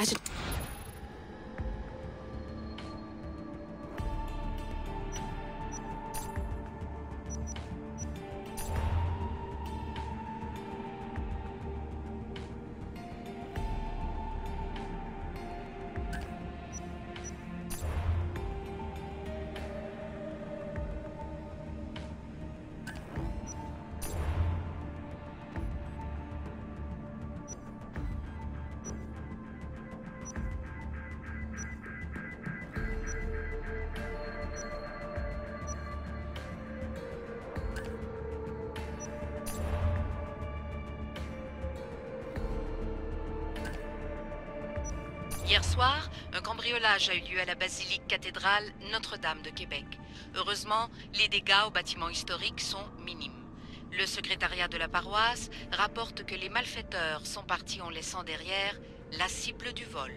아주 Hier soir, un cambriolage a eu lieu à la basilique cathédrale Notre-Dame de Québec. Heureusement, les dégâts au bâtiment historique sont minimes. Le secrétariat de la paroisse rapporte que les malfaiteurs sont partis en laissant derrière la cible du vol.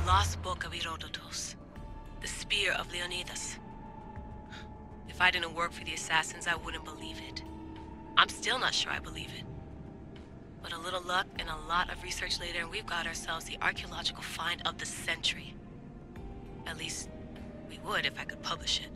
The lost book of Herodotus. The spear of Leonidas. If I didn't work for the assassins, I wouldn't believe it. I'm still not sure I believe it. But a little luck and a lot of research later, and we've got ourselves the archaeological find of the century. At least, we would if I could publish it.